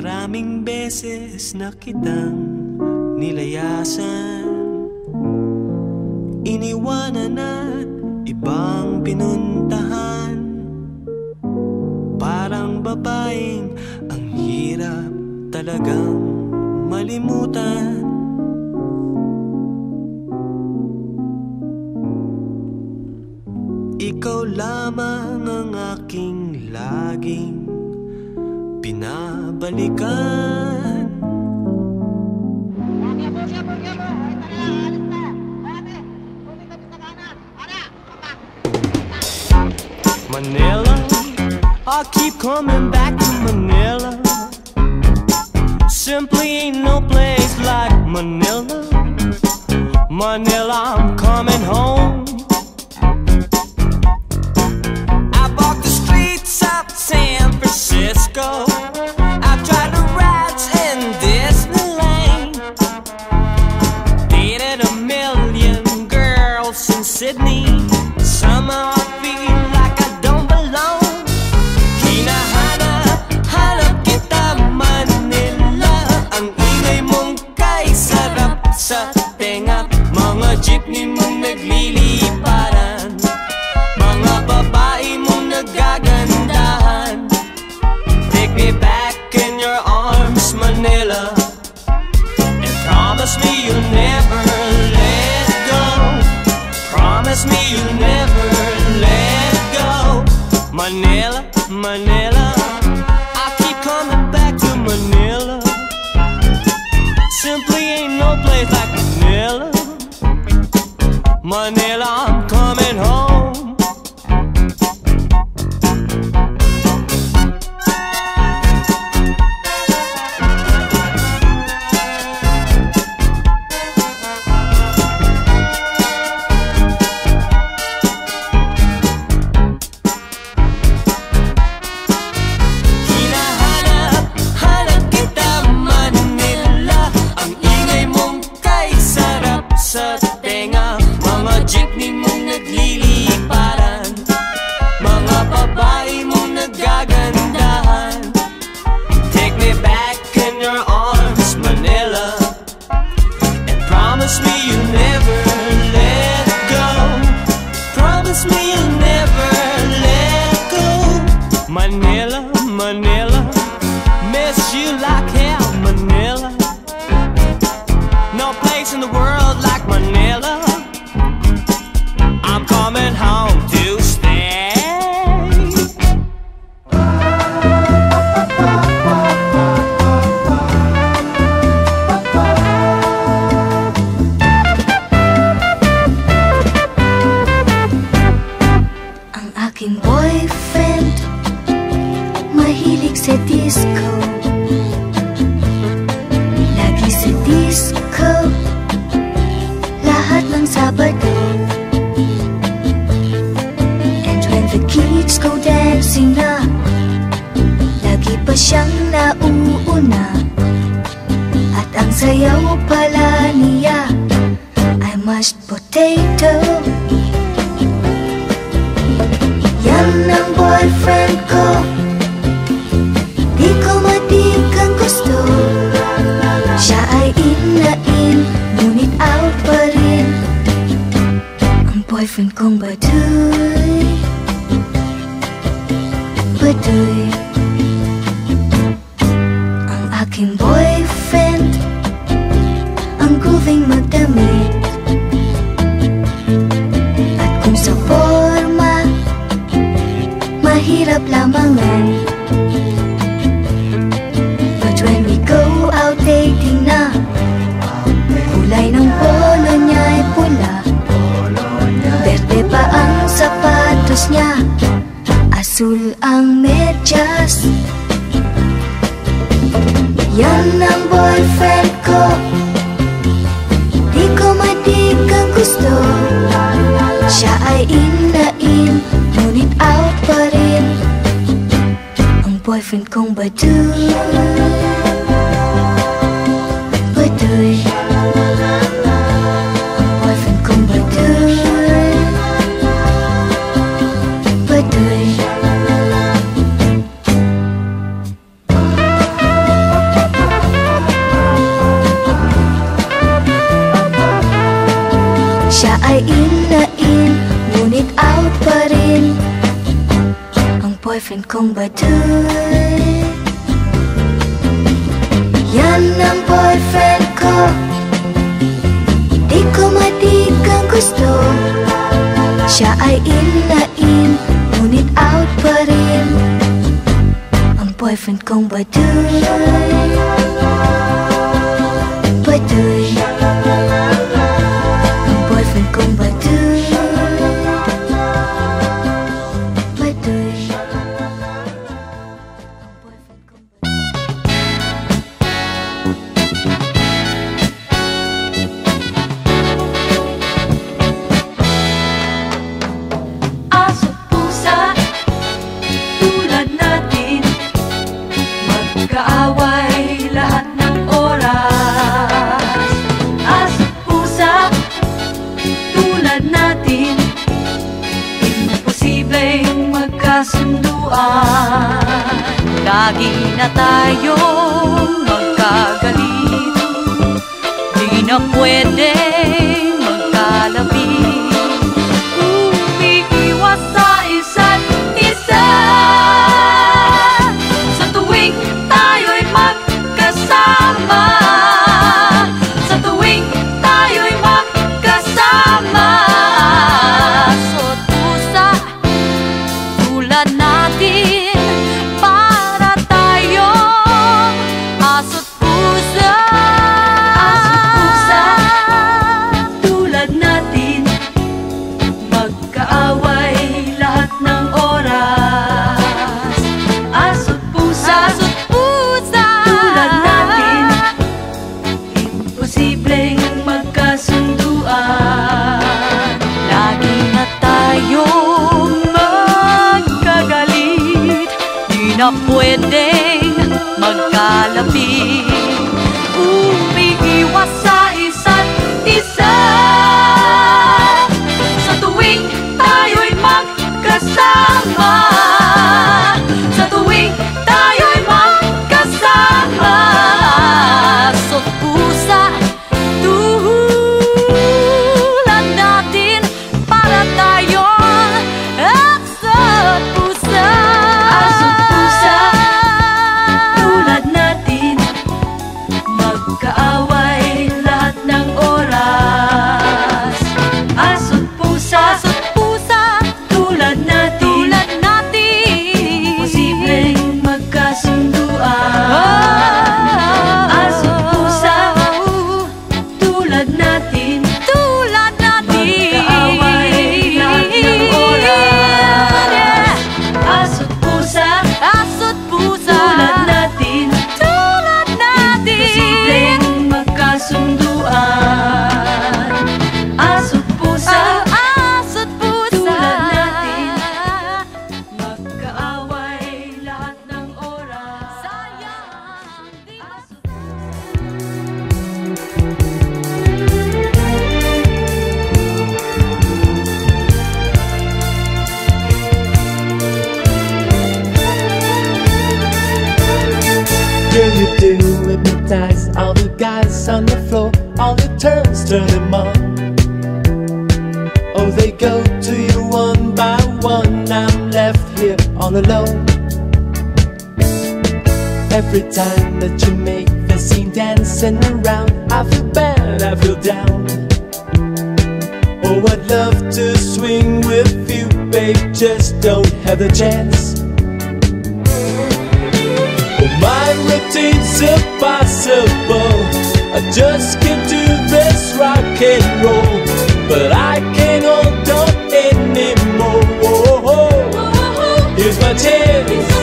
Maraming beses na kitang nilayasan. Iniwanan at ibang pinuntahan. Parang babaeng ang hirap talagang malimutan. Ikaw lamang ang aking laging pinag balikan. Manila, I keep coming back to Manila. Simply ain't no place like Manila. Manila, I'm coming home. I walk the streets of San Francisco. to hypnotize all the guys on the floor, all the turns, turn them on. Oh, they go to you one by one, I'm left here all alone. Every time that you make the scene dancing around, I feel bad, I feel down. Oh, I'd love to swing with you, babe, just don't have the chance. my routine's impossible. I just can't do this rock and roll, but I can't hold on anymore. Here's my chance.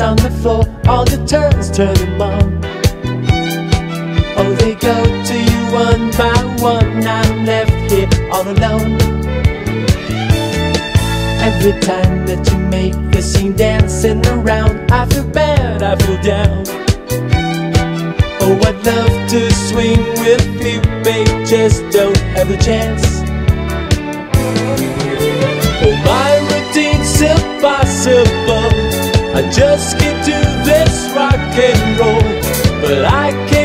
on the floor. All the turns, turn them on. Oh, they go to you one by one. I'm left here all alone. Every time that you make the scene dancing around I feel bad, I feel down. Oh, I'd love to swing with you, babe Just don't have a chance. Oh, my routine's impossible. I just get to this rock and roll, but I can't.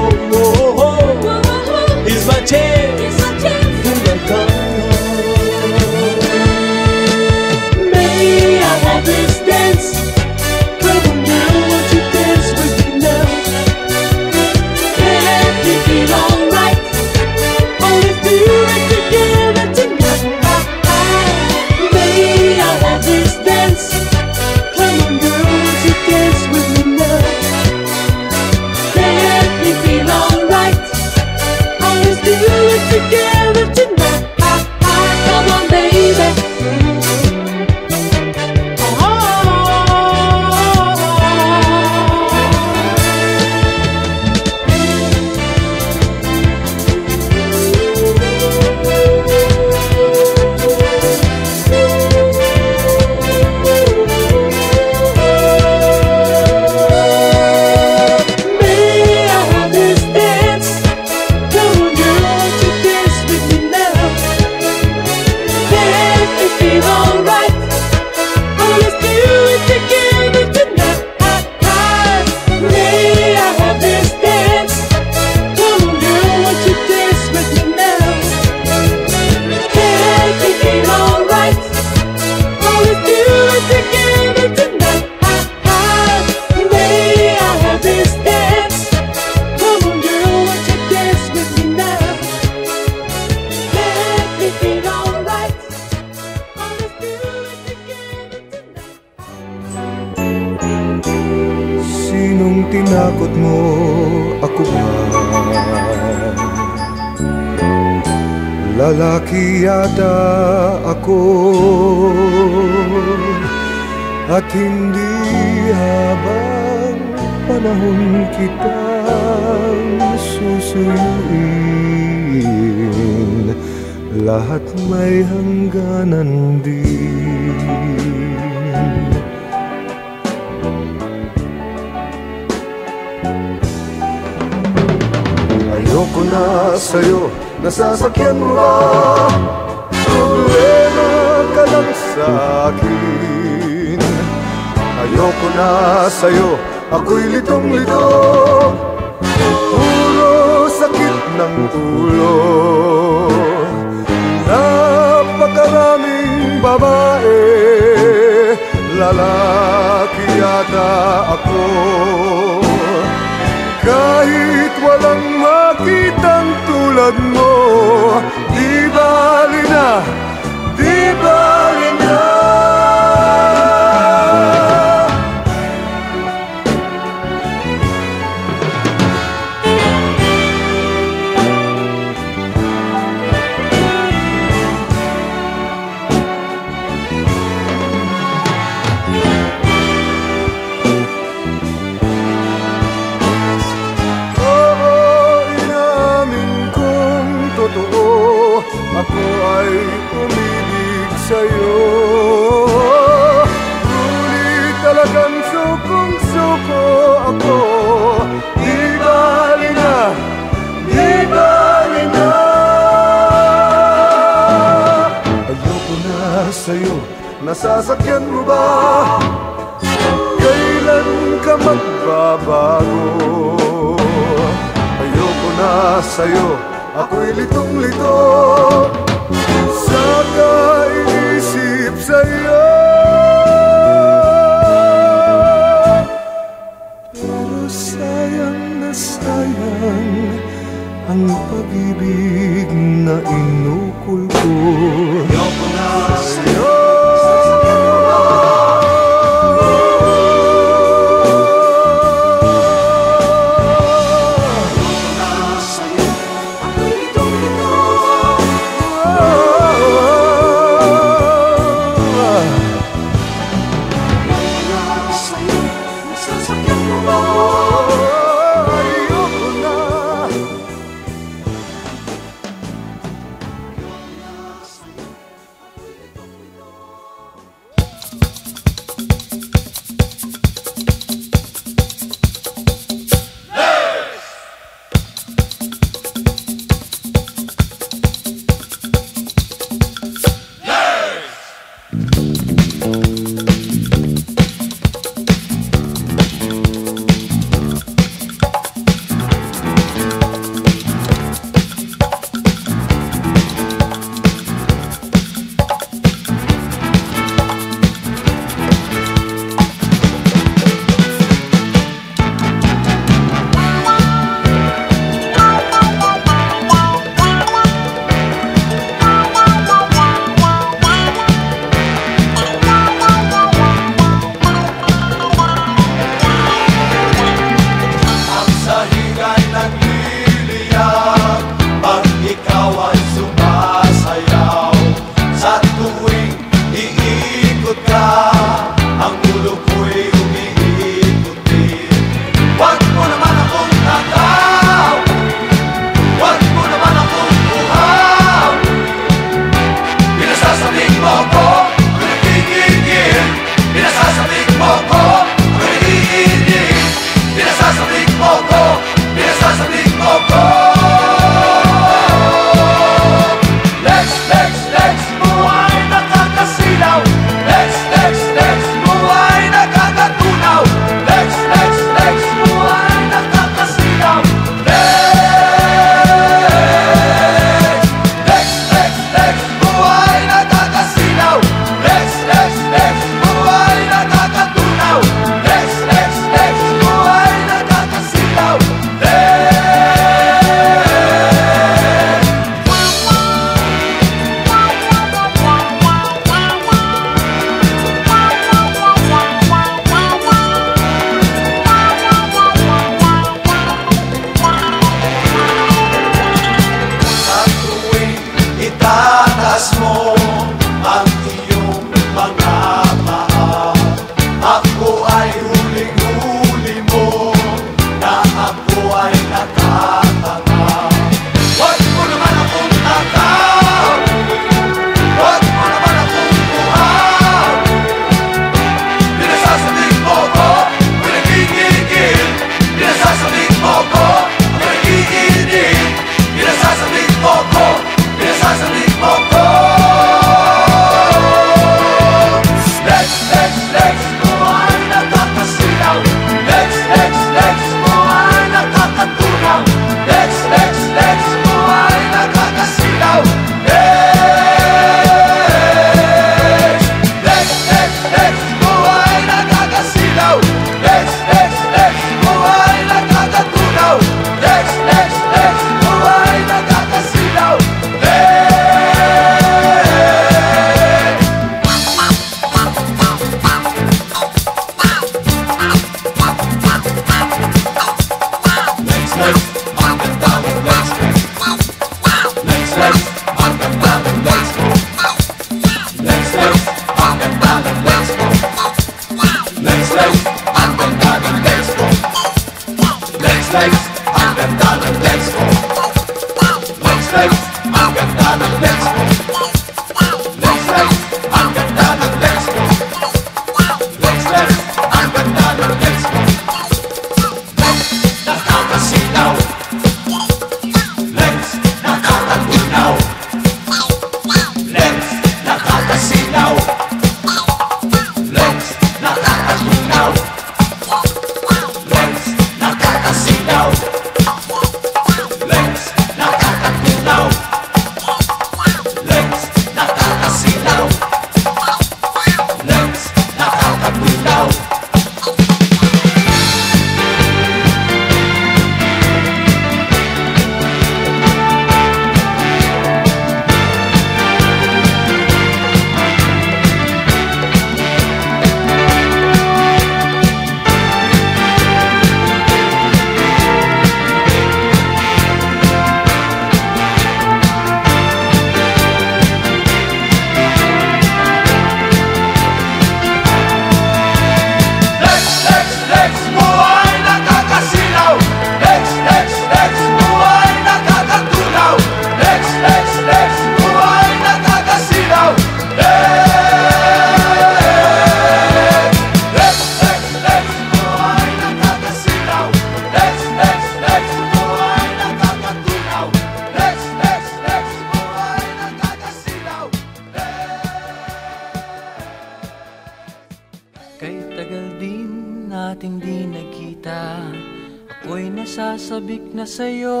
Na sa'yo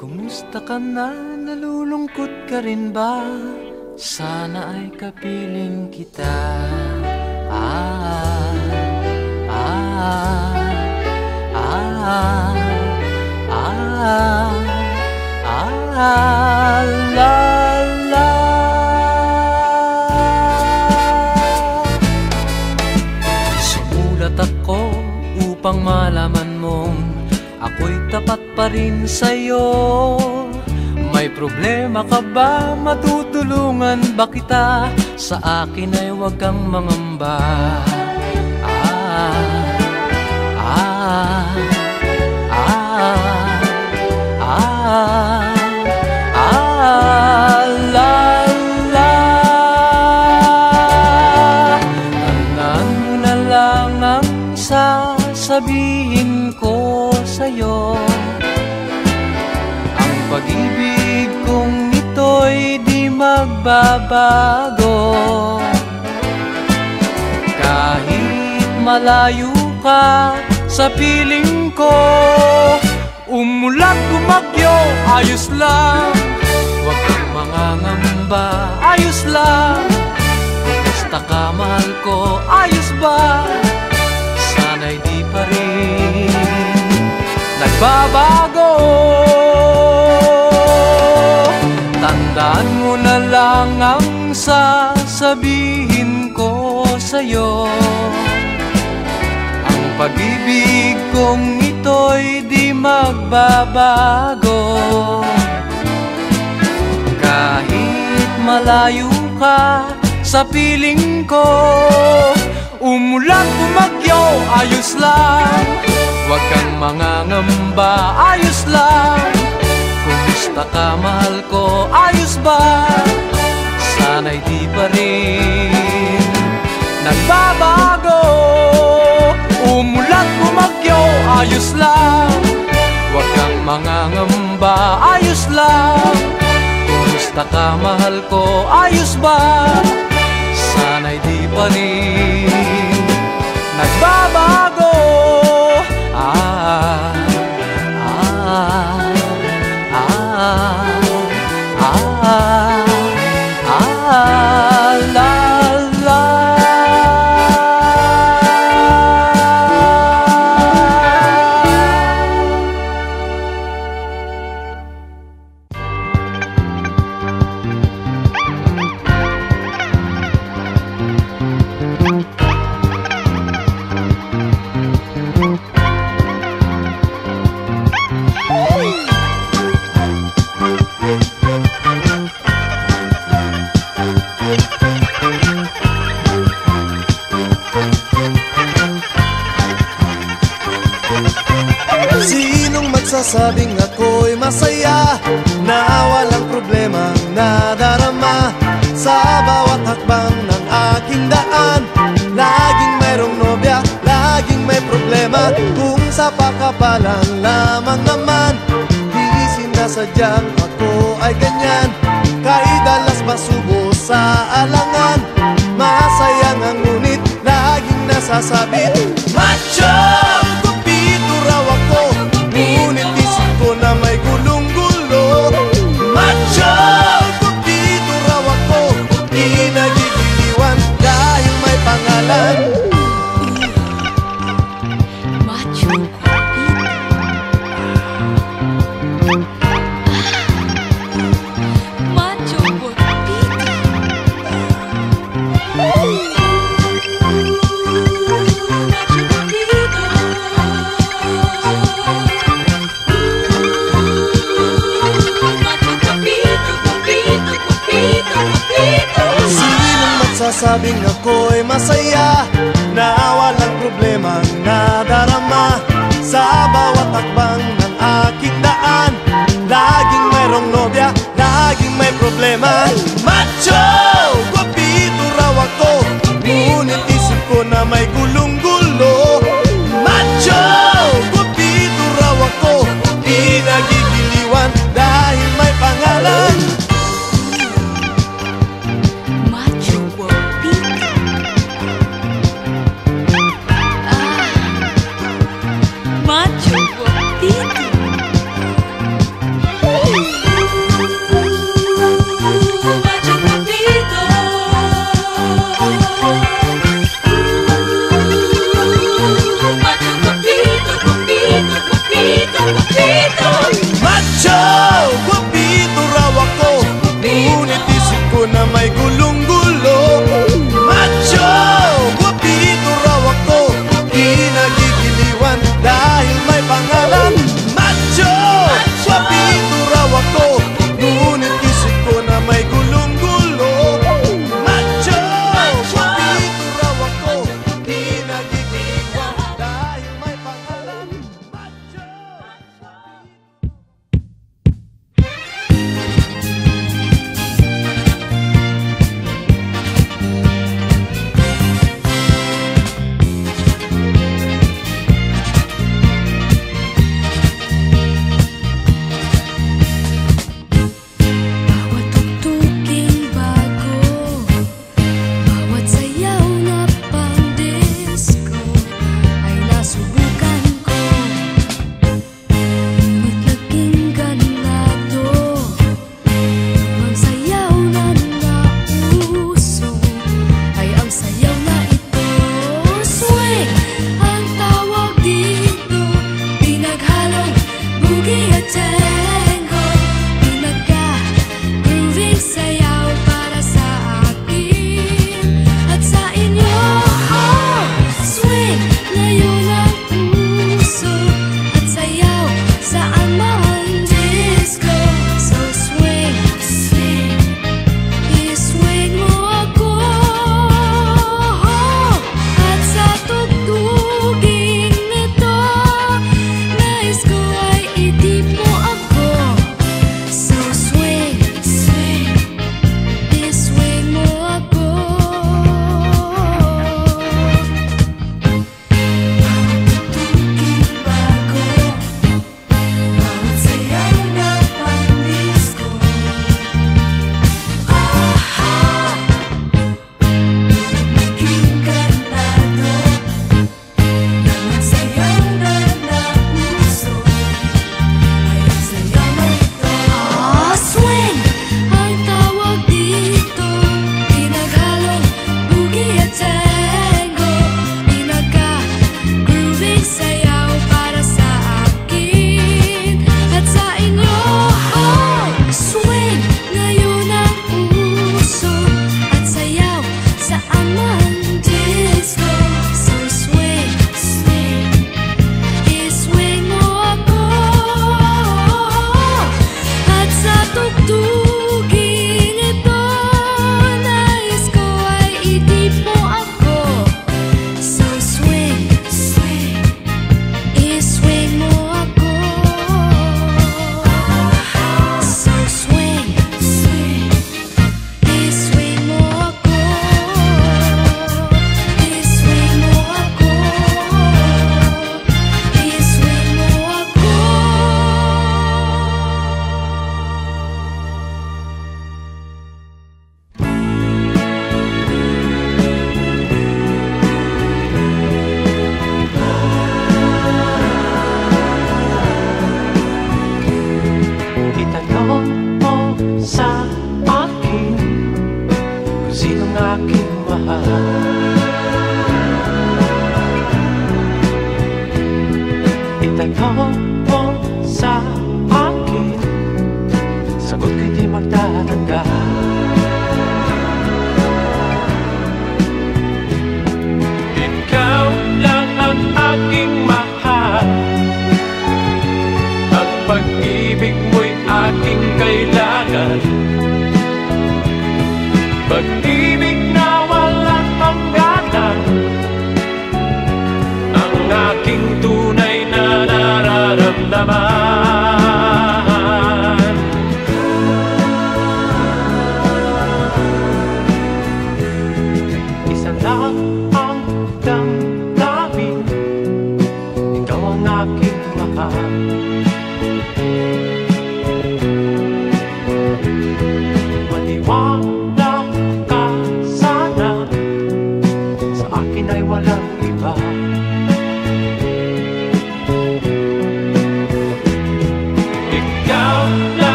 Kumusta ka na? Nalulungkot ka rin ba? Sana ay kapiling kita Ah, ah, ah, ah, ah, la, la. Sumulat ako upang malaman ako'y tapat pa rin sa'yo. May problema ka ba? Matutulungan ba kita? Sa akin ay huwag kang mangamba. Ah, ah, ah, ah, ah, la, la. Tandaan mo na lang di magbabago. Kahit malayo ka sa piling ko Umulat kumagyo, ayos lang. Huwag kang mangangamba, ayos lang. Basta ka mahal ko, ayos ba? Sana'y di pa rin nagbabago Tandaan mo na lang ang sasabihin ko sa'yo. Ang pag-ibig kong ito'y di magbabago. Kahit malayo ka sa piling ko Umulan bumagyo, ayos lang. Huwag kang mangangamba, ayos lang Kumusta ka, mahal ko, ayos ba? Sana'y di pa rin Nagbabago Umulan bumagyo, ayos lang Huwag kang mangangamba, ayos lang Kumusta ka mahal ko, ayos ba? Sana'y di pa rin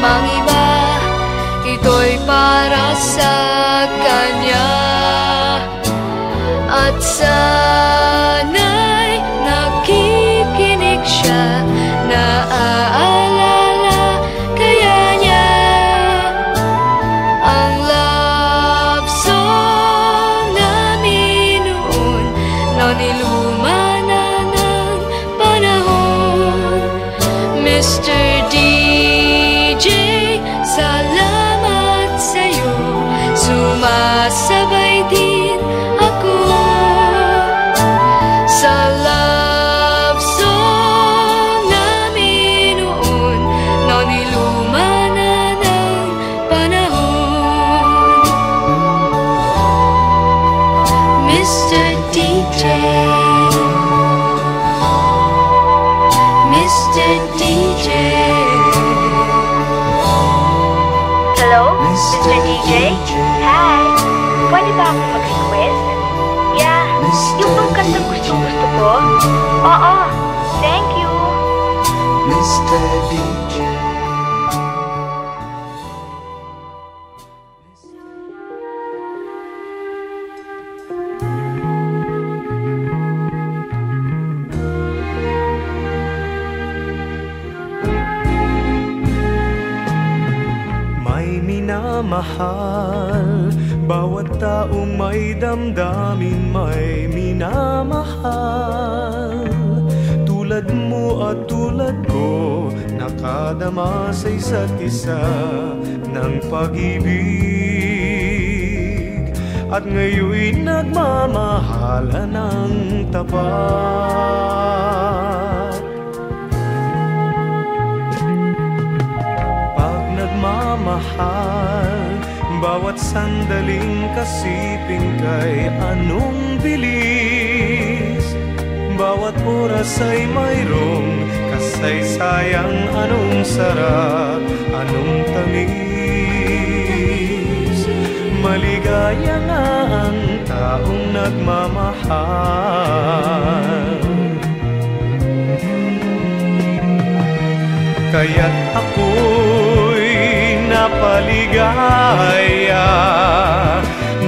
mang iba Ito'y para sa kanya. At sana'y may damdamin May minamahal. Tulad mo at tulad ko Nakadama sa isa't isa Ng pag-ibig. At ngayoy nagmamahala ng tapat. Pag nagmamahal Bawat sandaling kasiping kay anong bilis. Bawat oras ay mayroong kasaysayang Anong sarap, anong tamis. Maligaya nga ang taong nagmamahal. Kaya't ako'y napaligaya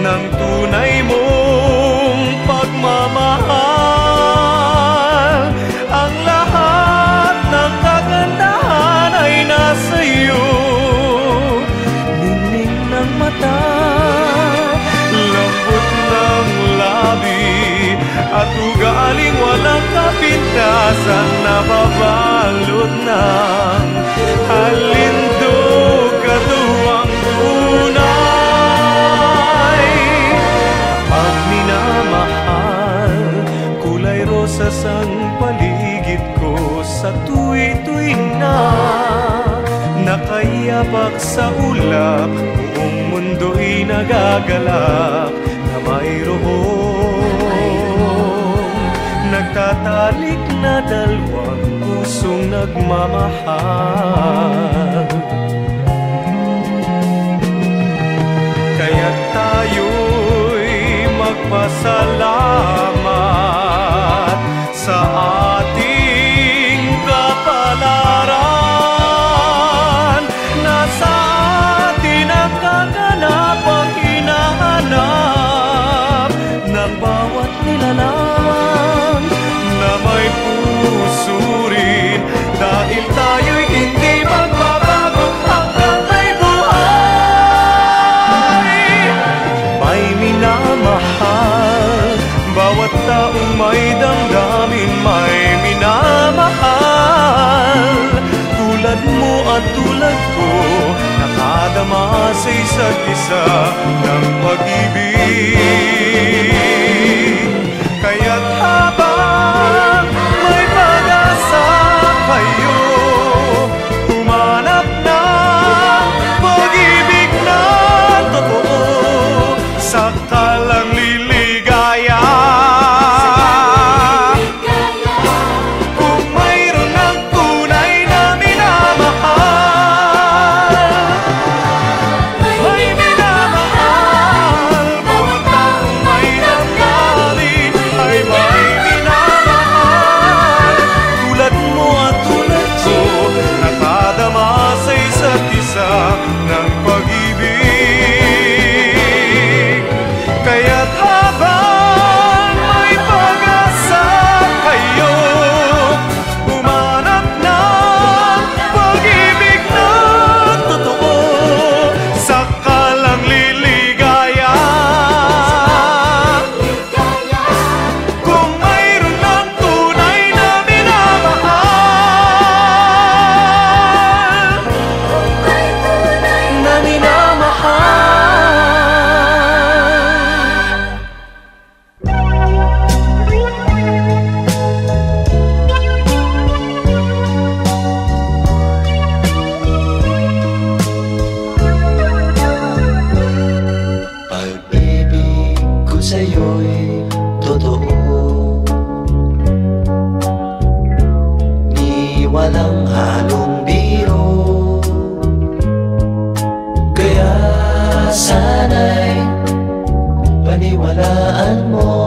Ng tunay mong pagmamahal. Ang lahat ng kagandahan ay nasa iyo. Lining ng mata, lambot ng labi At ugaling walang kapintasan Nakayapak sa ulap, buong mundo'y nagagalak na mayroong Nagtatalik na dalawang pusong nagmamahal. Kaya tayo'y magpasalamat bawat nilalang na may puso rin. Dahil tayo'y hindi magbabago hanggang may buhay. May minamahal Bawat taong may damdamin May minamahal. Tulad mo at tulad ko Nakadama sa isa't isa Ng pag-ibig sa'yo'y totoo. Di walang halong biro. Kaya sana'y paniwalaan mo.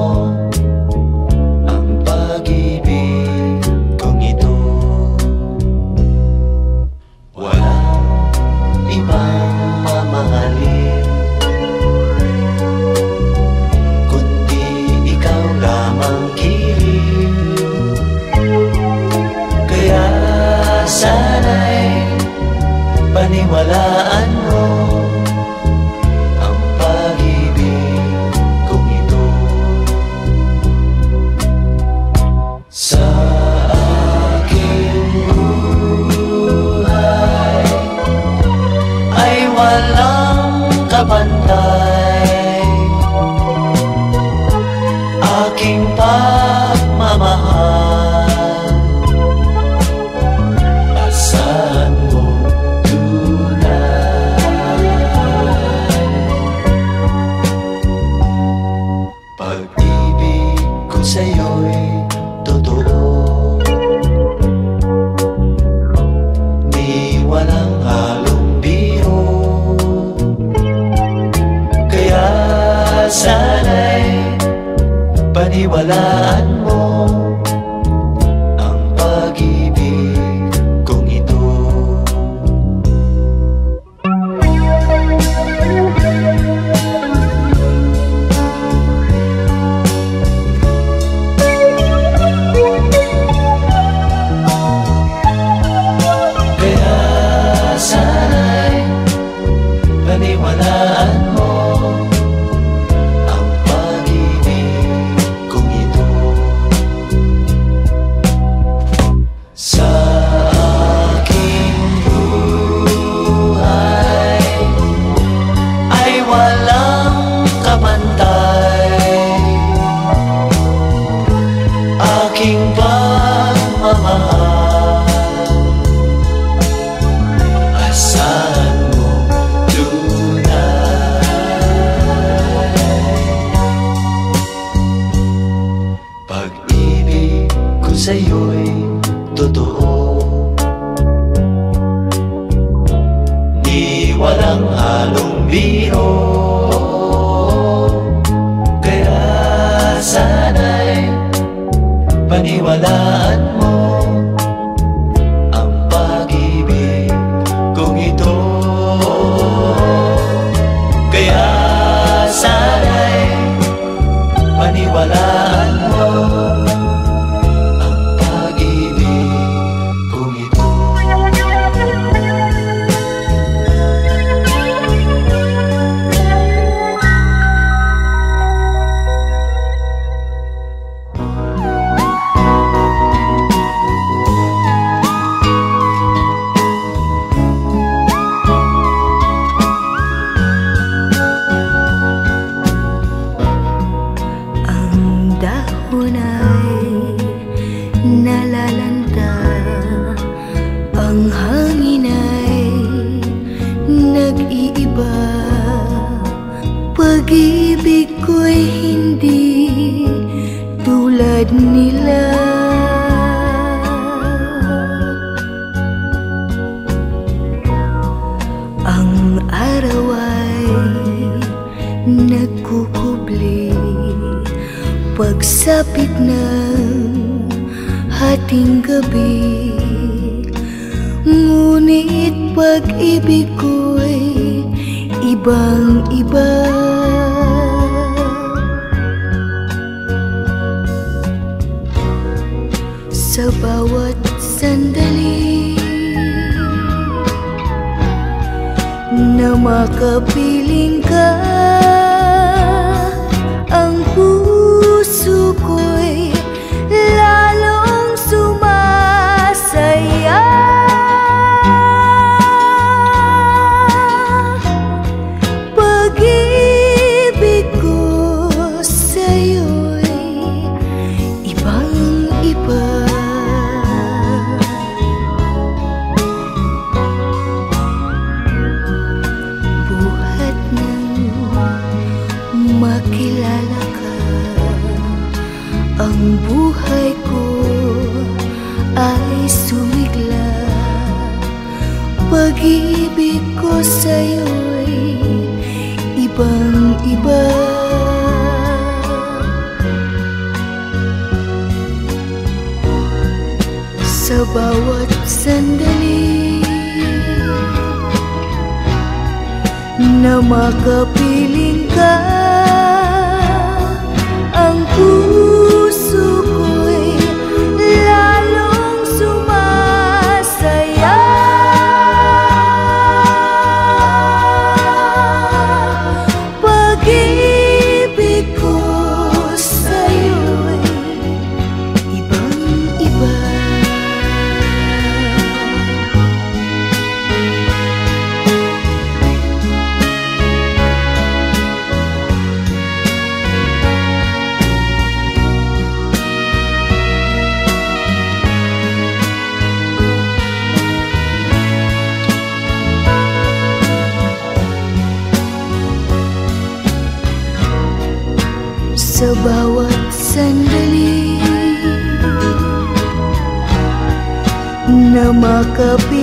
kepi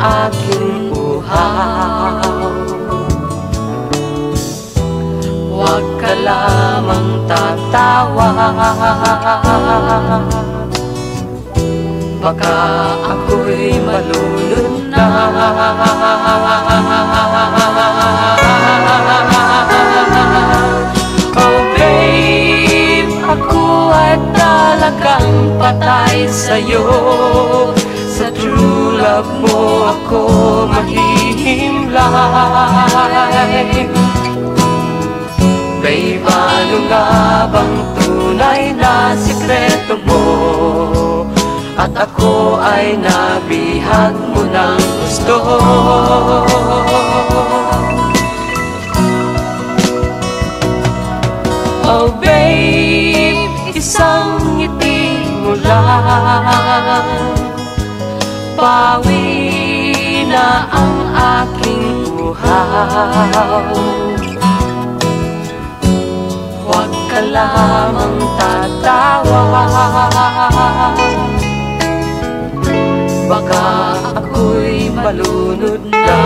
aking uhaw Huwag ka lamang tatawa. Baka ako'y malulun na. Oh babe, ako ay talagang patay sa'yo. Sa love mo ako mahihimlay Babe, ano nga bang tunay na sikreto mo? At ako ay nabihag mo ng gusto. Oh babe, isang ngiti mo lang Pawi na ang aking uhaw Huwag ka lamang tatawa. Baka ako'y malunod na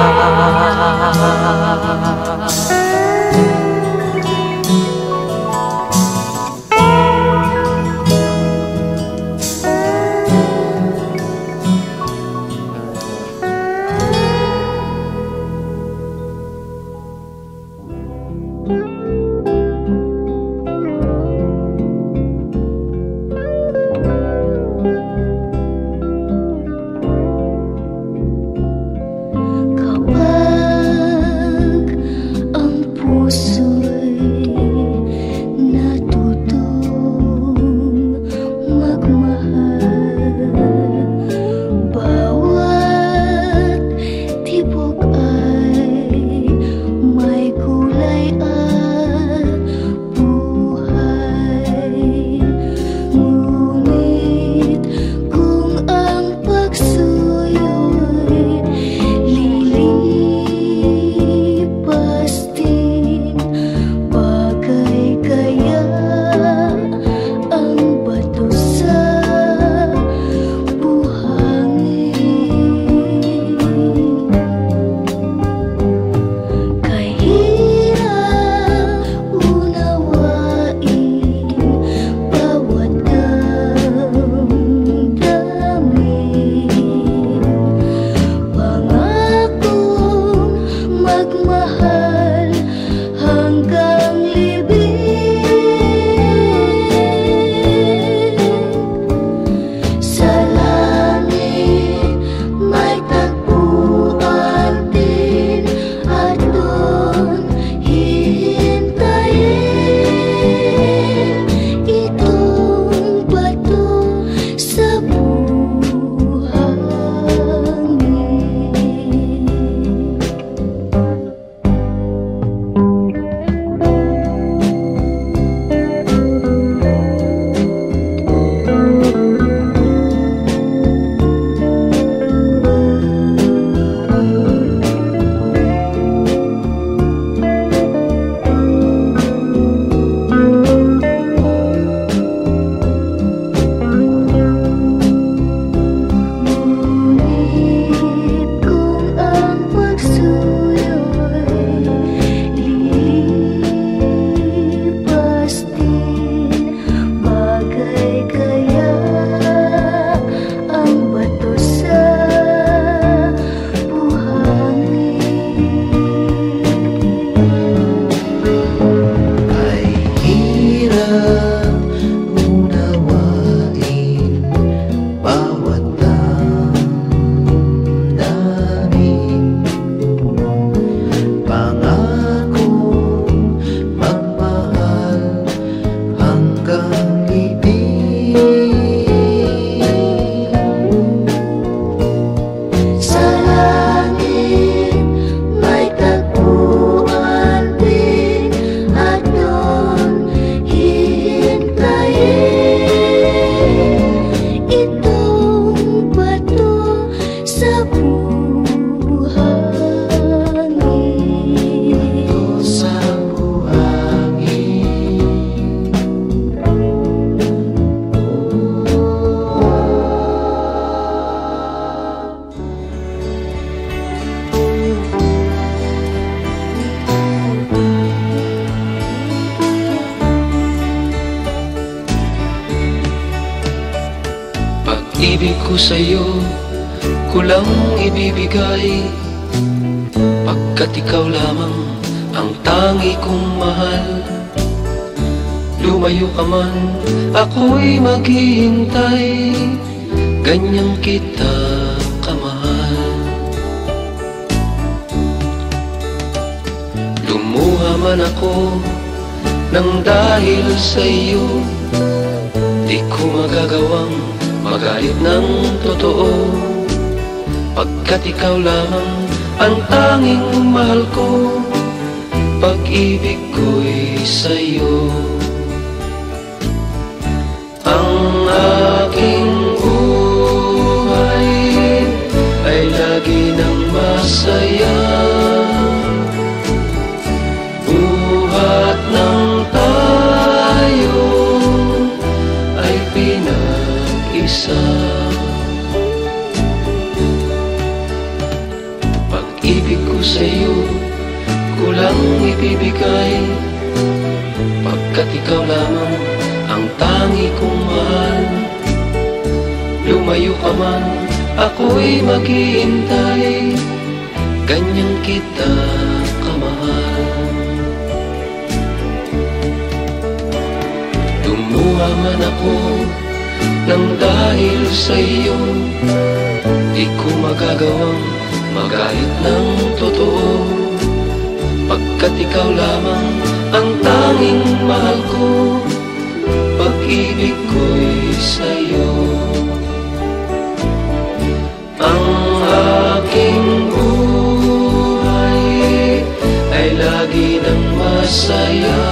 dahil sa iyo Di ko magagawang magalit ng totoo. Pagkat ikaw lamang ang tanging mahal ko Pag-ibig ko'y sa'yo. Ang aking buhay ay lagi ng masaya Pag-ibig ko sa'yo kulang ibibigay. Pagkat ikaw lamang ang tangi kong mahal. Lumayo ka man, ako'y maghihintay. Ganyan kita kamahal. Lumuha man ako nang dahil sa iyo Di ko magagawang magalit ng totoo. Pagkat ikaw lamang ang tanging mahal ko Pag-ibig ko'y sa'yo. Ang aking buhay ay lagi ng masaya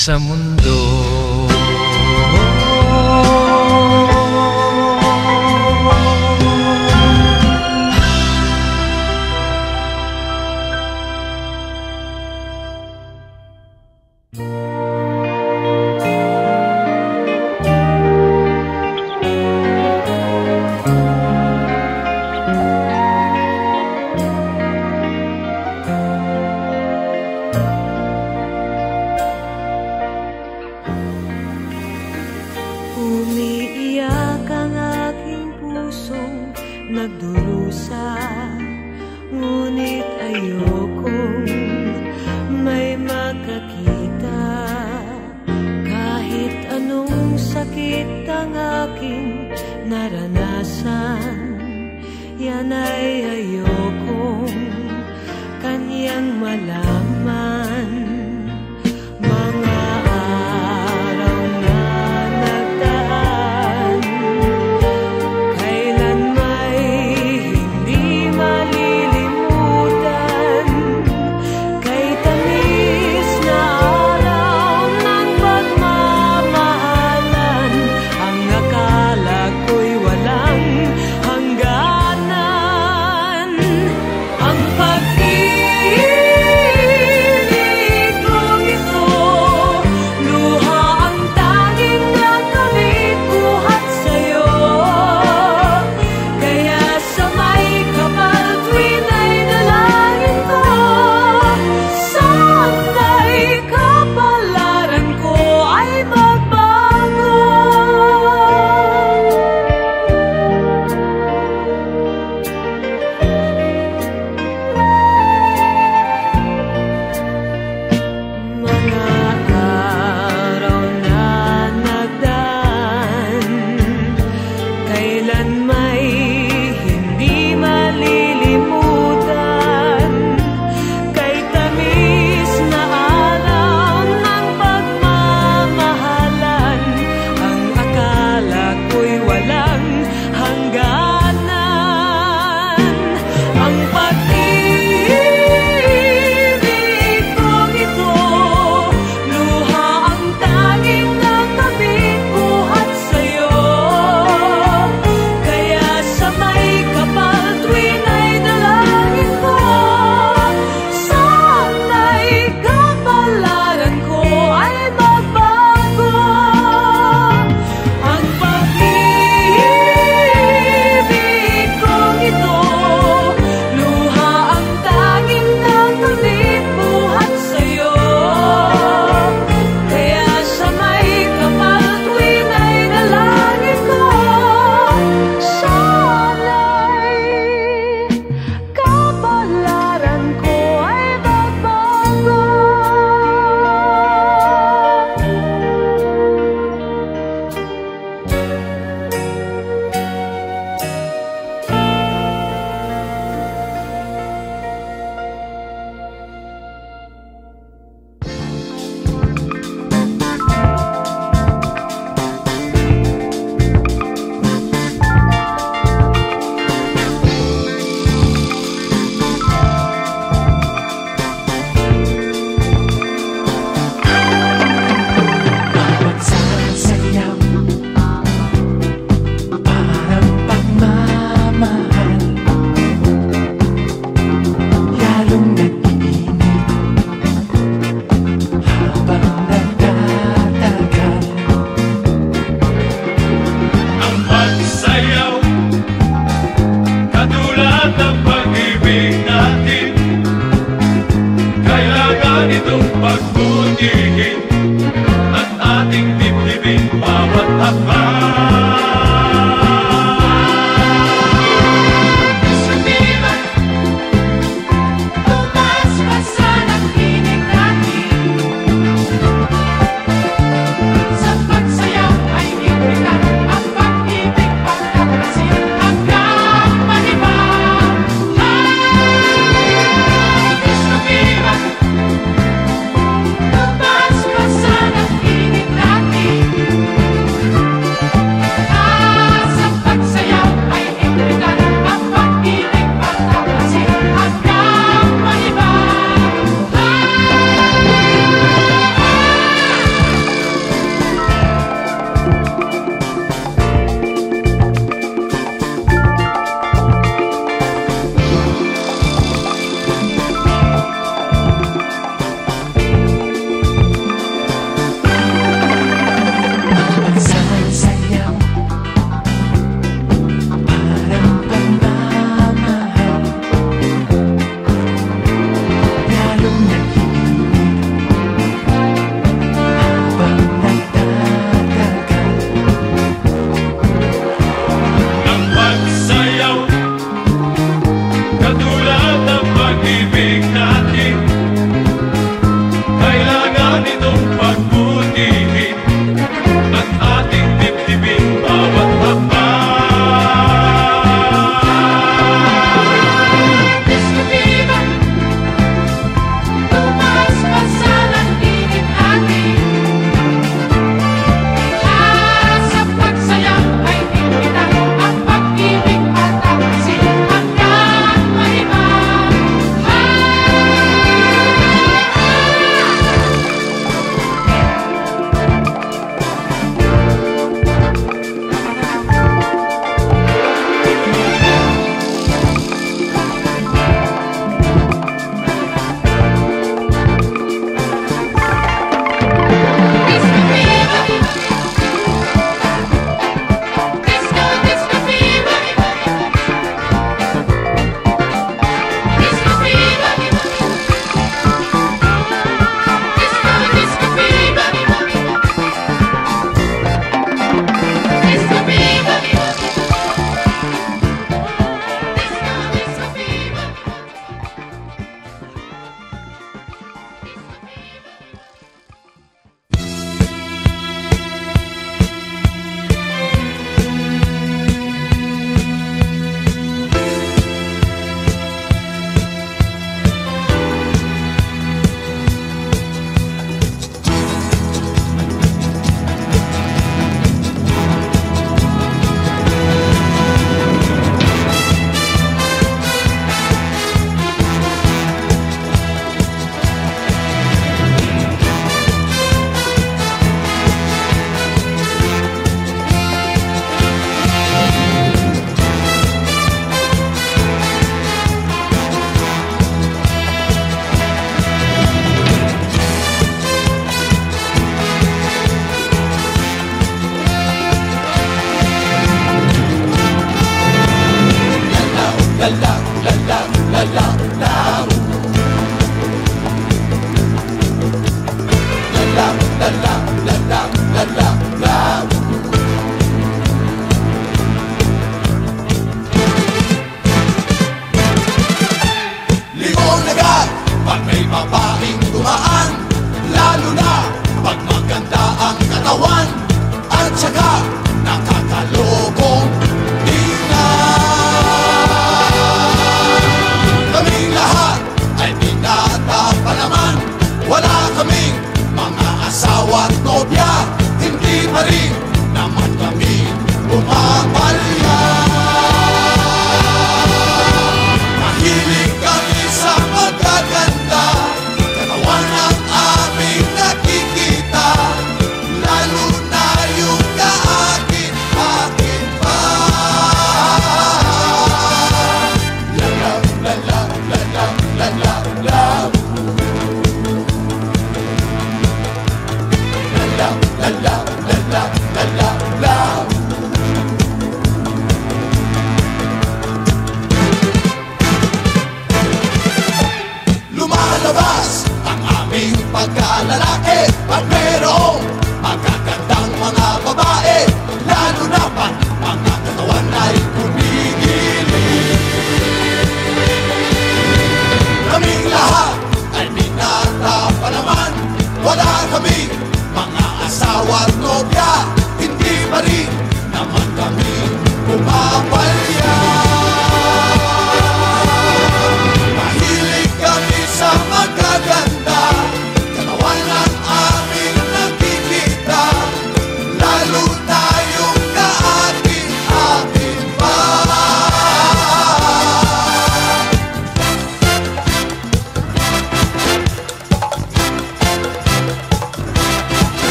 sa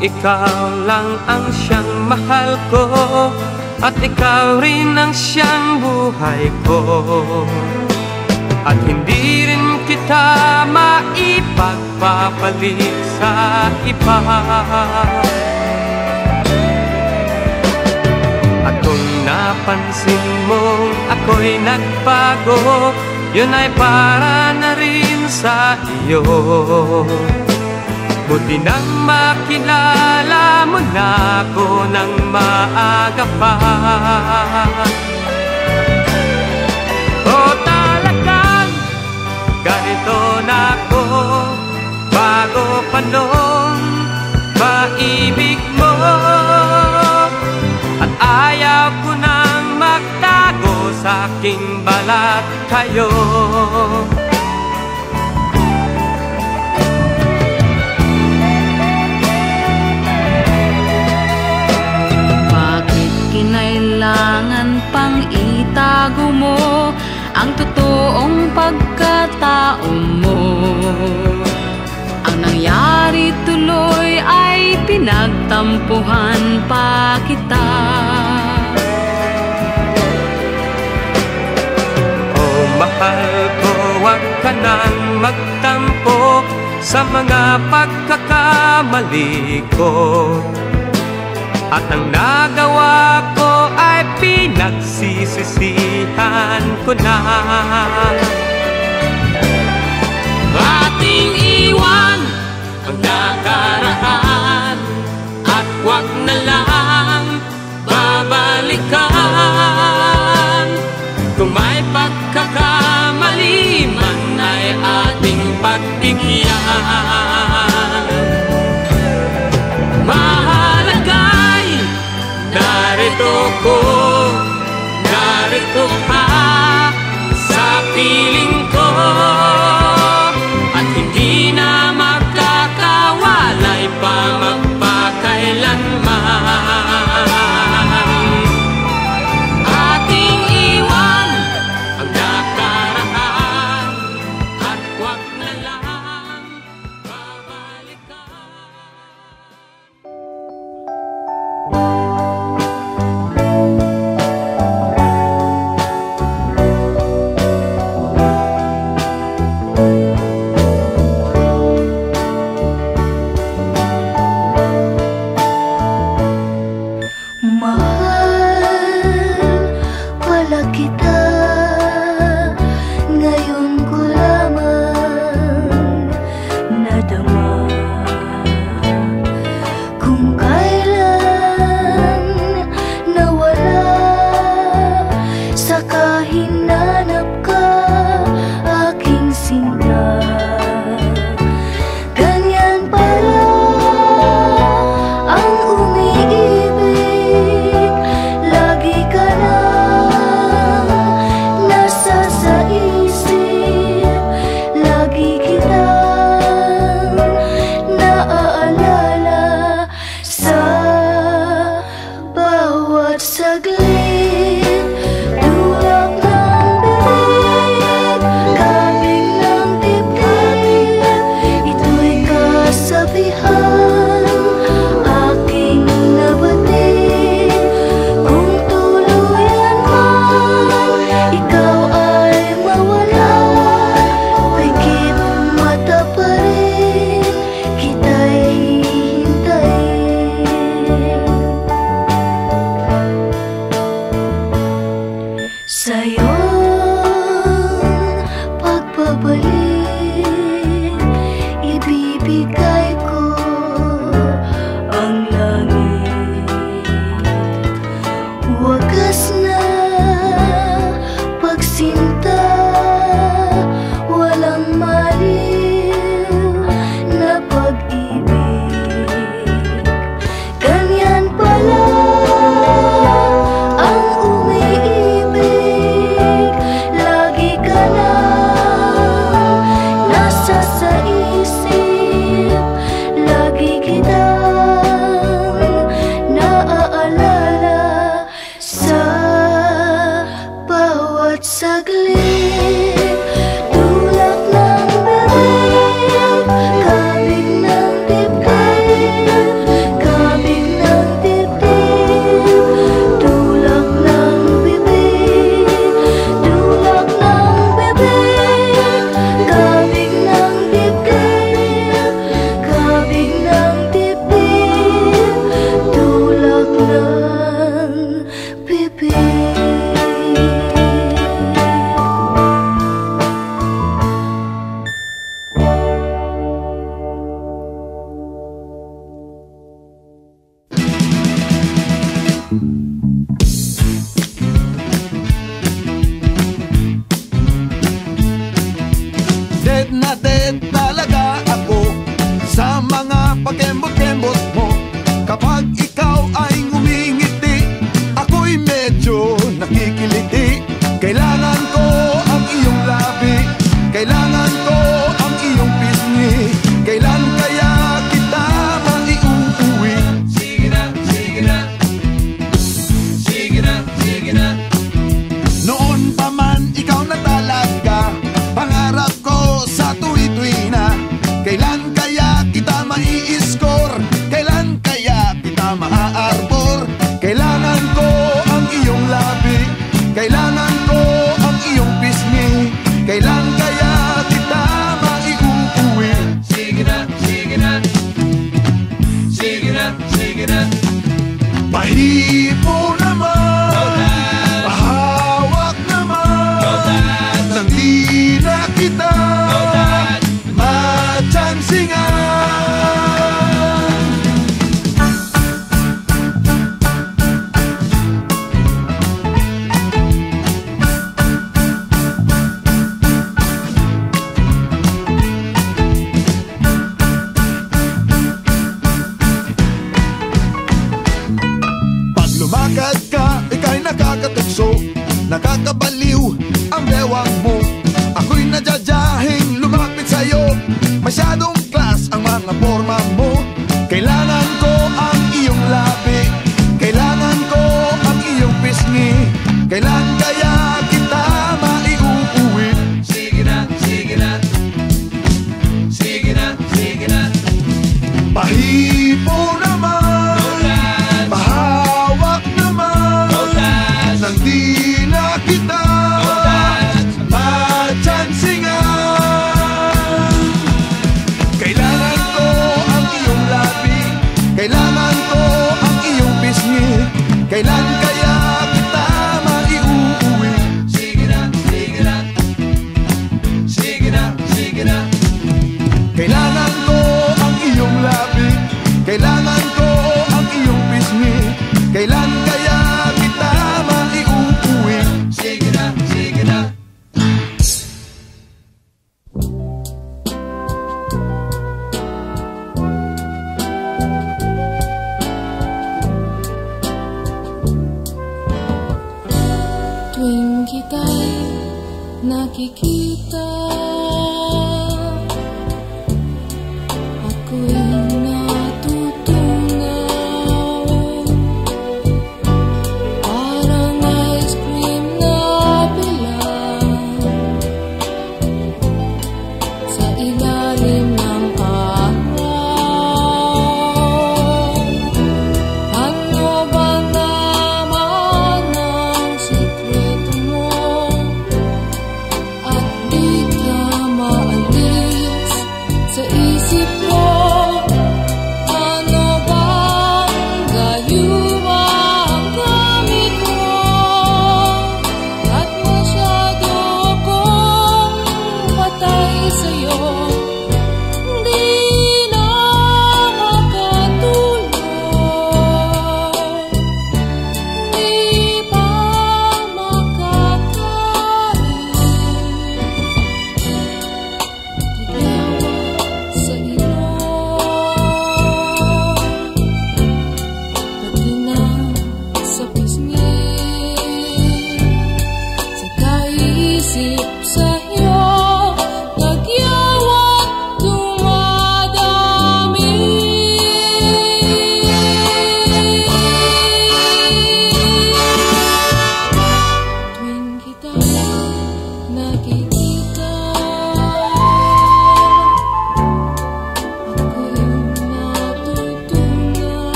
Ikaw lang ang siyang mahal ko At ikaw rin ang siyang buhay ko. At hindi rin kita maipagpapalit sa iba. At kung napansin mong ako'y nagbago Yun ay para na rin sa iyo. Buti nang makilala mo na ako nang maaga pa. O oh, talagang ganito na ako Bago pa noon maibig mo. At ayaw ko nang magtago sa aking balat kayo. binago mo ang totoong pagkatao mo. Ang nangyari tuloy ay pinagtampuhan pa kita. Oh mahal ko, huwag ka nang magtampo sa mga pagkakamali ko. At ang nagawa ko ay pinagtampo Pinagsisisihan ko na. Ating iwan ang nakaraan At wag na lang babalikan. Kung may pagkakamali man ay ating pagbigyan Mahalagay narito ko. the power.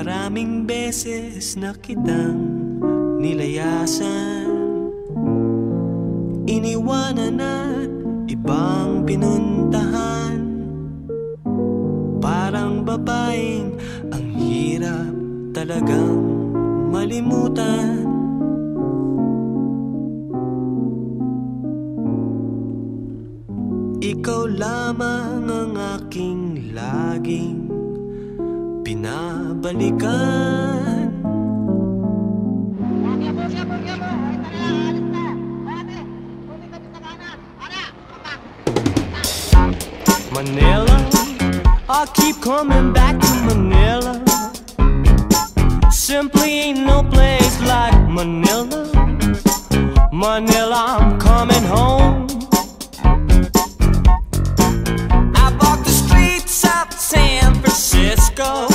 Maraming beses na kitang nilayasan. Iniwanan at ibang pinuntahan. Parang babaeng ang hirap talagang malimutan. Ikaw lamang ang aking laging binabalikan. Manila, I keep coming back to Manila. Simply ain't no place like Manila. Manila, I'm coming home. I walk the streets of San Francisco.